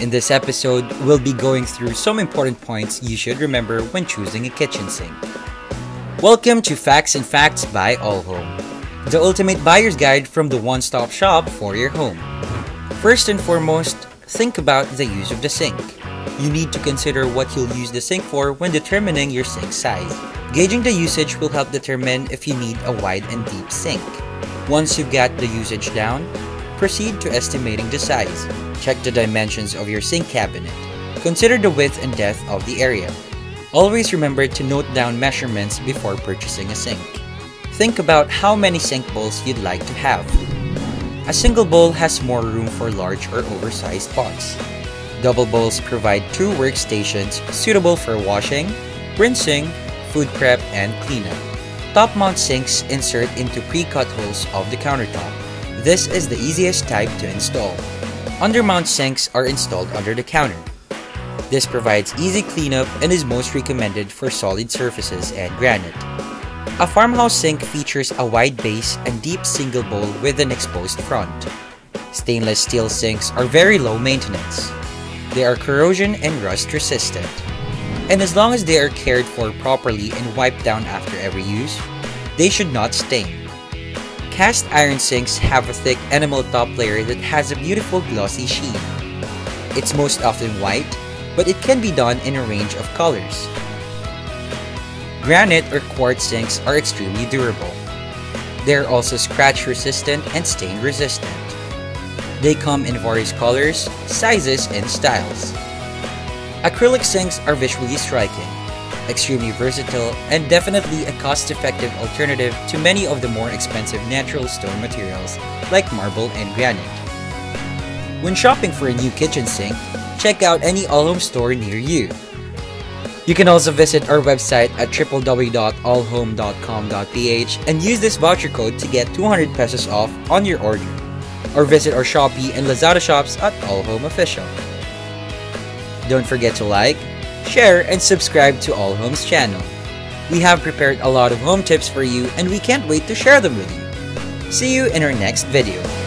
In this episode, we'll be going through some important points you should remember when choosing a kitchen sink. Welcome to Facts and Facts by All Home, the ultimate buyer's guide from the one stop shop for your home. First and foremost, think about the use of the sink. You need to consider what you'll use the sink for when determining your sink size. Gauging the usage will help determine if you need a wide and deep sink. Once you've got the usage down, proceed to estimating the size. Check the dimensions of your sink cabinet. Consider the width and depth of the area. Always remember to note down measurements before purchasing a sink. Think about how many sink bowls you'd like to have. A single bowl has more room for large or oversized pots. Double bowls provide two workstations suitable for washing, rinsing, food prep, and cleanup. Top mount sinks insert into pre-cut holes of the countertop. This is the easiest type to install. Undermount sinks are installed under the counter. This provides easy cleanup and is most recommended for solid surfaces and granite. A farmhouse sink features a wide base and deep single bowl with an exposed front. Stainless steel sinks are very low maintenance. They are corrosion and rust resistant. And as long as they are cared for properly and wiped down after every use, they should not stain. Cast iron sinks have a thick enamel top layer that has a beautiful glossy sheen. It's most often white, but it can be done in a range of colors. Granite or quartz sinks are extremely durable. They are also scratch resistant and stain resistant. They come in various colors, sizes, and styles. Acrylic sinks are visually striking, extremely versatile, and definitely a cost-effective alternative to many of the more expensive natural stone materials like marble and granite. When shopping for a new kitchen sink, check out any Allhome store near you. You can also visit our website at www.allhome.com.ph and use this voucher code to get 200 pesos off on your order. Or visit our Shopee and Lazada shops at Allhome Official. Don't forget to like, share, and subscribe to All Home's channel. We have prepared a lot of home tips for you and we can't wait to share them with you. See you in our next video.